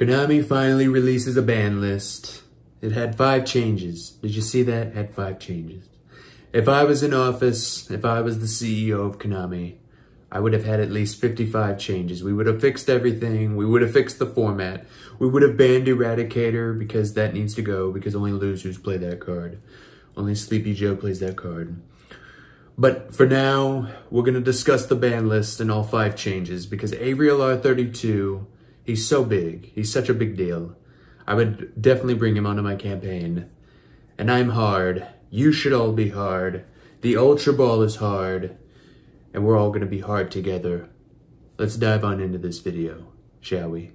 Konami finally releases a ban list. It had five changes. Did you see that? It had five changes. If I was in office, if I was the CEO of Konami, I would have had at least 55 changes. We would have fixed everything. We would have fixed the format. We would have banned Eradicator because that needs to go because only losers play that card. Only Sleepy Joe plays that card. But for now, we're going to discuss the ban list and all five changes because Averylr32, he's so big. He's such a big deal. I would definitely bring him onto my campaign. And I'm hard. You should all be hard. The Ultra Ball is hard. And we're all going to be hard together. Let's dive on into this video, shall we?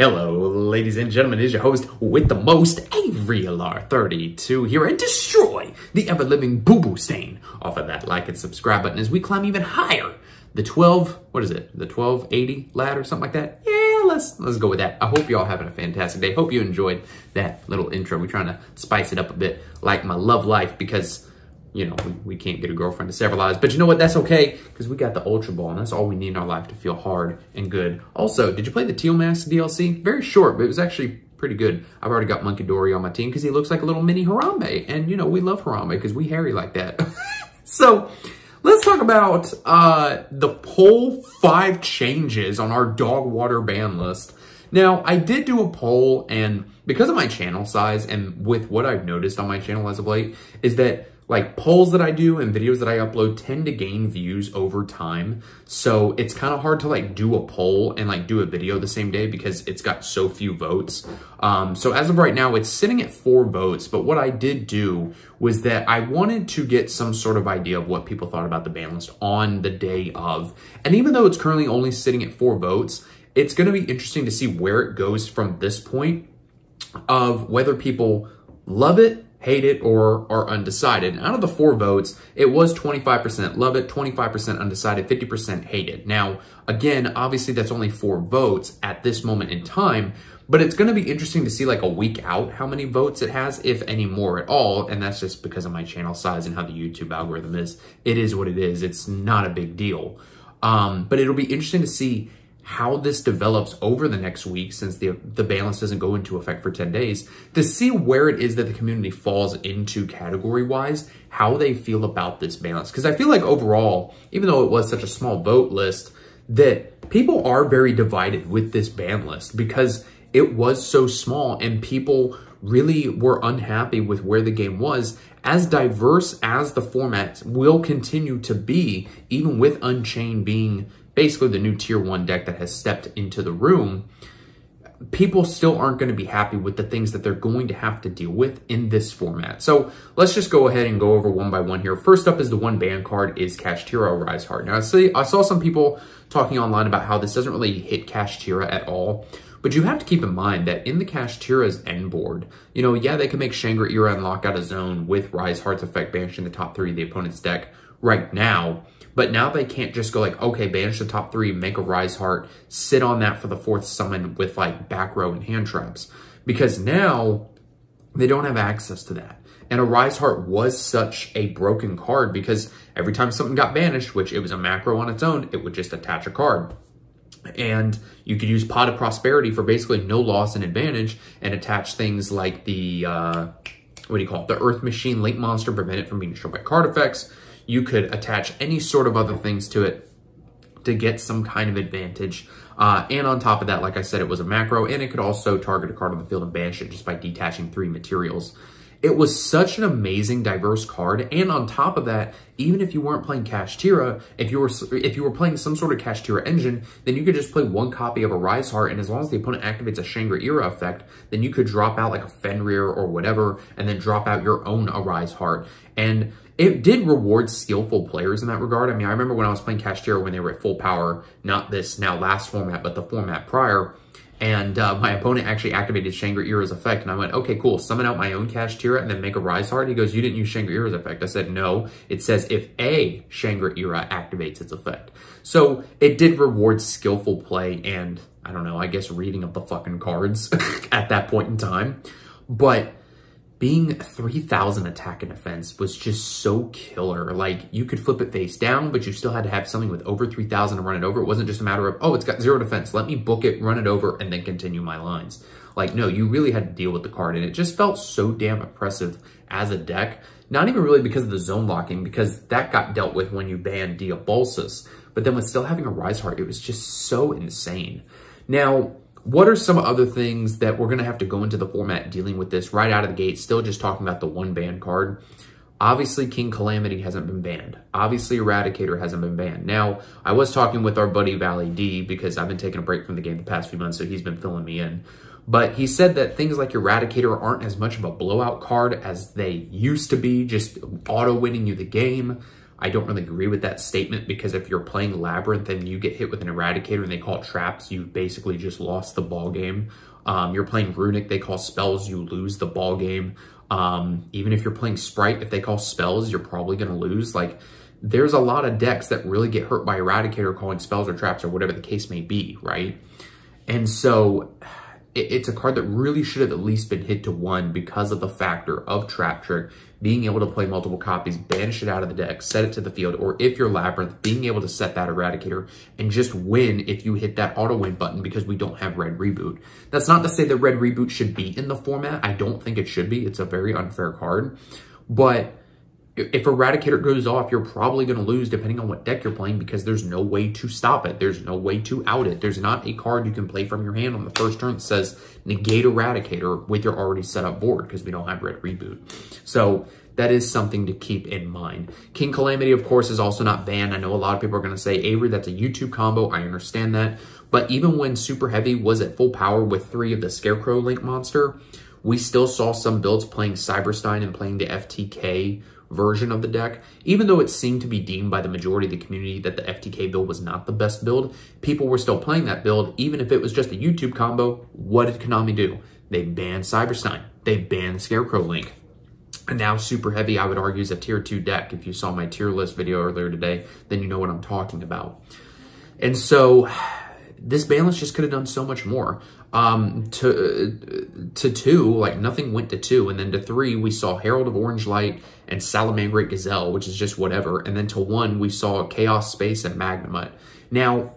Hello, ladies and gentlemen, is your host with the most, Averylr32 here, and destroy the ever-living boo-boo stain off of that like and subscribe button as we climb even higher. The 12, what is it? The 1280 ladder, something like that? Yeah, let's let's go with that. I hope y'all having a fantastic day. Hope you enjoyed that little intro. We're trying to spice it up a bit like my love life because you know, we, we, can't get a girlfriend to lives. But you know what? That's okay because we got the Ultra Ball, and that's all we need in our life to feel hard and good. Also, did you play the Teal Mask DLC? Very short, but it was actually pretty good. I've already got Monkey Dory on my team because he looks like a little mini Harambe. And, you know, we love Harambe because we hairy like that. so, let's talk about uh, the poll five changes on our dog water ban list. Now, I did do a poll, and because of my channel size and with what I've noticed on my channel as of late, is that like polls that I do and videos that I upload tend to gain views over time. So it's kind of hard to like do a poll and like do a video the same day because it's got so few votes. Um, so as of right now, it's sitting at four votes. But what I did do was that I wanted to get some sort of idea of what people thought about the ban list on the day of. And even though it's currently only sitting at four votes, it's going to be interesting to see where it goes from this point of whether people love it hate it, or are undecided. Out of the four votes, it was 25% love it, 25% undecided, 50% hate it. Now, again, obviously that's only four votes at this moment in time, but it's going to be interesting to see like a week out how many votes it has, if any more at all. And that's just because of my channel size and how the YouTube algorithm is. It is what it is. It's not a big deal. Um, but it'll be interesting to see how this develops over the next week since the, the balance doesn't go into effect for 10 days to see where it is that the community falls into category wise, how they feel about this balance. Because I feel like overall, even though it was such a small vote list, that people are very divided with this ban list because it was so small and people really were unhappy with where the game was. As diverse as the format will continue to be, even with Unchained being basically the new tier one deck that has stepped into the room, people still aren't going to be happy with the things that they're going to have to deal with in this format. So let's just go ahead and go over one by one here. First up is the one ban card is Cash Kashtira Rise Heart. Now I see I saw some people talking online about how this doesn't really hit Cash Kashtira at all. But you have to keep in mind that in the Cash Kashtira's end board, you know, yeah, they can make Shangri-Ira and lock out a zone with Rise Heart's effect banishing the top three of the opponent's deck right now. But now they can't just go like, okay, banish the top three, make a Rise Heart, sit on that for the fourth summon with like back row and hand traps. Because now they don't have access to that. And a Rise Heart was such a broken card because every time something got banished, which it was a macro on its own, it would just attach a card. And you could use Pot of Prosperity for basically no loss and advantage and attach things like the, uh, what do you call it? The Earth Machine Link Monster, prevent it from being destroyed by card effects you could attach any sort of other things to it to get some kind of advantage. Uh, and on top of that, like I said, it was a macro, and it could also target a card on the field and banish it just by detaching three materials. It was such an amazing, diverse card, and on top of that, even if you weren't playing Kashtira, if you were if you were playing some sort of Kashtira engine, then you could just play one copy of a Rise Heart, and as long as the opponent activates a Shangri-Ira effect, then you could drop out like a Fenrir or whatever, and then drop out your own Arise Heart. And it did reward skillful players in that regard. I mean, I remember when I was playing Kashtira when they were at full power, not this now last format, but the format prior, and uh, my opponent actually activated Shangri-Ira's effect, and I went, okay, cool, summon out my own Kashtira and then make a Rise Heart. He goes, you didn't use Shangri-Ira's effect. I said, no, it says if a Shangri-Ira activates its effect. So it did reward skillful play and, I don't know, I guess reading of the fucking cards at that point in time. But being 3000 attack and defense was just so killer. Like you could flip it face down, but you still had to have something with over 3000 to run it over. It wasn't just a matter of, oh, it's got zero defense. Let me book it, run it over, and then continue my lines. Like, no, you really had to deal with the card. And it just felt so damn oppressive as a deck. Not even really because of the zone locking, because that got dealt with when you banned Diabolsis. But then with still having a Rise Heart, it was just so insane. Now, what are some other things that we're going to have to go into the format dealing with this right out of the gate? Still just talking about the one ban card. Obviously, King Calamity hasn't been banned. Obviously, Eradicator hasn't been banned. Now, I was talking with our buddy Valley D because I've been taking a break from the game the past few months, so he's been filling me in. But he said that things like Eradicator aren't as much of a blowout card as they used to be, just auto-winning you the game. I don't really agree with that statement because if you're playing Labyrinth and you get hit with an Eradicator and they call traps, you basically just lost the ball game. Um, you're playing Runick, they call spells, you lose the ball game. Um, even if you're playing Spright, if they call spells, you're probably going to lose. Like, there's a lot of decks that really get hurt by Eradicator calling spells or traps or whatever the case may be, right? And so it's a card that really should have at least been hit to one because of the factor of Trap Trick, being able to play multiple copies, banish it out of the deck, set it to the field, or if you're Labyrinth, being able to set that Eradicator and just win if you hit that auto win button because we don't have Red Reboot. That's not to say that Red Reboot should be in the format. I don't think it should be. It's a very unfair card. But if Eradicator goes off, you're probably going to lose depending on what deck you're playing because there's no way to stop it. There's no way to out it. There's not a card you can play from your hand on the first turn that says negate Eradicator with your already set up board because we don't have Red Reboot. So that is something to keep in mind. King Calamity, of course, is also not banned. I know a lot of people are going to say, Avery, that's a YouTube combo. I understand that. But even when Super Heavy was at full power with three of the Scarecrow Link monster, we still saw some builds playing Cyberstein and playing the FTK version of the deck. Even though it seemed to be deemed by the majority of the community that the FTK build was not the best build, people were still playing that build, even if it was just a YouTube combo. What did Konami do? They banned Cyberstein. They banned Scarecrow Link. And now Super Heavy, I would argue, is a tier 2 deck. If you saw my tier list video earlier today, then you know what I'm talking about. And so this list just could have done so much more. Um, to to two, like nothing went to two, and then to three, we saw Herald of Orange Light and Salamangreat Gazelle, which is just whatever, and then to one, we saw Chaos Space and Magnamhut. Now,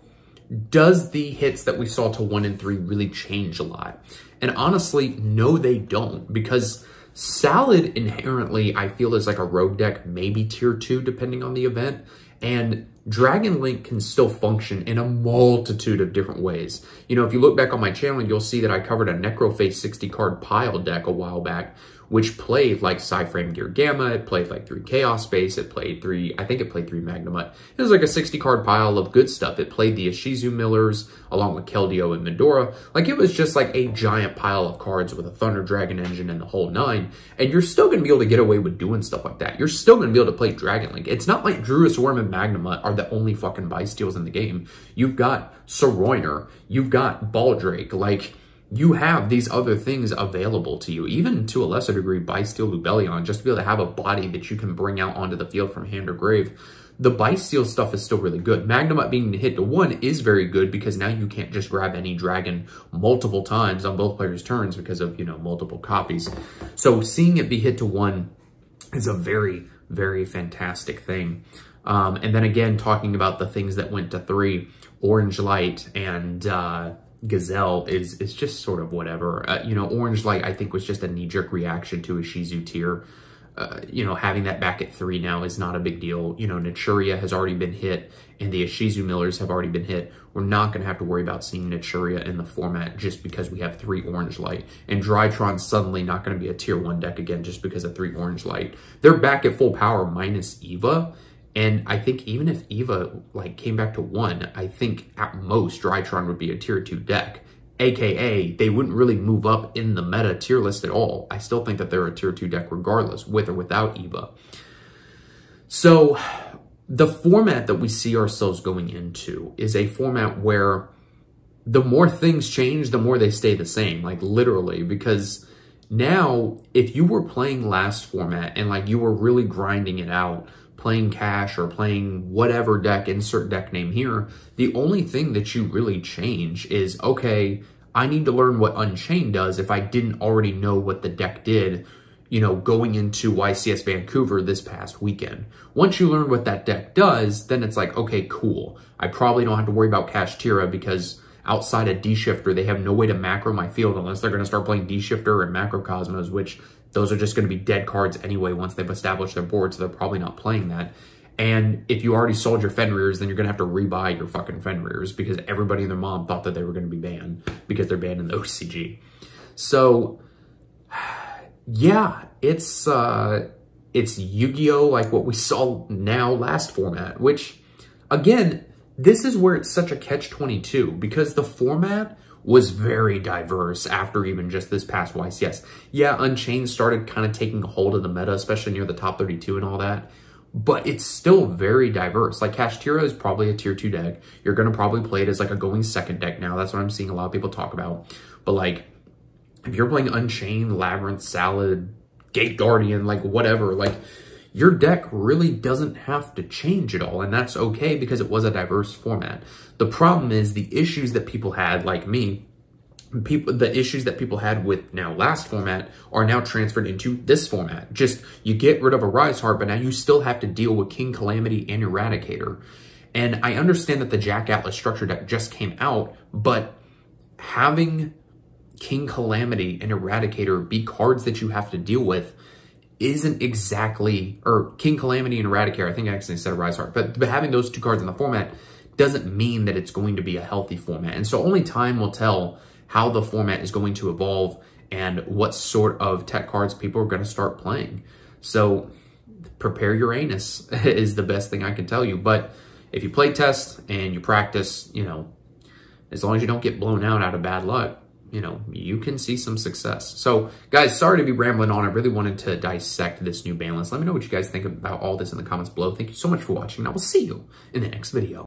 does the hits that we saw to one and three really change a lot? And honestly, no, they don't, because Salad inherently, I feel, is like a rogue deck, maybe tier two, depending on the event. And Dragon Link can still function in a multitude of different ways. You know, if you look back on my channel, you'll see that I covered a Necroface 60 card pile deck a while back which played like Psyframe Gear Gamma, it played like three Chaos Space, it played three, I think it played three Magnamhut. It was like a 60 card pile of good stuff. It played the Ishizu Millers along with Keldo and Mudora. Like it was just like a giant pile of cards with a Thunder Dragon engine and the whole nine. And you're still going to be able to get away with doing stuff like that. You're still going to be able to play Dragon Link. It's not like Druiswurm and Magnamhut are the only fucking Bystials in the game. You've got Saronir, you've got Baldrake, like you have these other things available to you, even to a lesser degree Bystial Lubellion, just to be able to have a body that you can bring out onto the field from hand or grave. The Bystial stuff is still really good. Magnum Magnamhut being hit to one is very good because now you can't just grab any dragon multiple times on both players' turns because of, you know, multiple copies. So seeing it be hit to one is a very, very fantastic thing. Um, and then again, talking about the things that went to three, Orange Light and uh, Gazelle is is just sort of whatever. Uh, you know, Orange Light I think was just a knee jerk reaction to Ishizu tier. Uh, you know, having that back at three now is not a big deal. You know, Naturia has already been hit and the Ishizu Millers have already been hit. We're not going to have to worry about seeing Naturia in the format just because we have three Orange Light. And Drytron's suddenly not going to be a tier one deck again just because of three Orange Light. They're back at full power minus Eva. And I think even if Eva like came back to one, I think at most Drytron would be a tier two deck. AKA, they wouldn't really move up in the meta tier list at all. I still think that they're a tier two deck regardless, with or without Eva. So the format that we see ourselves going into is a format where the more things change, the more they stay the same, like literally, because now if you were playing last format and like you were really grinding it out, playing cash or playing whatever deck, insert deck name here, the only thing that you really change is, okay, I need to learn what Unchained does if I didn't already know what the deck did, you know, going into YCS Vancouver this past weekend. Once you learn what that deck does, then it's like, okay, cool. I probably don't have to worry about Kashtira because outside of D-Shifter, they have no way to macro my field unless they're going to start playing D-Shifter and Macro Cosmos, which those are just going to be dead cards anyway once they've established their board, so they're probably not playing that. And if you already sold your Fenrirs, then you're going to have to rebuy your fucking Fenrirs because everybody and their mom thought that they were going to be banned because they're banned in the OCG. So, yeah, it's, uh, it's Yu-Gi-Oh! like what we saw now last format, which, again, this is where it's such a catch-22 because the format was very diverse after even just this past YCS. Yeah, Unchained started kind of taking hold of the meta, especially near the top 32 and all that, but it's still very diverse. Like Cash Kashtira is probably a tier 2 deck. You're going to probably play it as like a going second deck now. That's what I'm seeing a lot of people talk about. But like, if you're playing Unchained, Labyrinth, Salad, Gate Guardian, like whatever, like your deck really doesn't have to change at all. And that's okay because it was a diverse format. The problem is the issues that people had, like me, people the issues that people had with now last format are now transferred into this format. Just you get rid of a Rise Heart, but now you still have to deal with King Calamity and Eradicator. And I understand that the Jack Atlas structure deck just came out, but having King Calamity and Eradicator be cards that you have to deal with isn't exactly, or King Calamity and Eradicator, I think I actually said Rise Heart, but, but having those two cards in the format doesn't mean that it's going to be a healthy format. And so only time will tell how the format is going to evolve and what sort of tech cards people are going to start playing. So prepare your anus is the best thing I can tell you. But if you play test and you practice, you know, as long as you don't get blown out out of bad luck, you know, you can see some success. So guys, sorry to be rambling on. I really wanted to dissect this new balance. Let me know what you guys think about all this in the comments below. Thank you so much for watching. I will see you in the next video.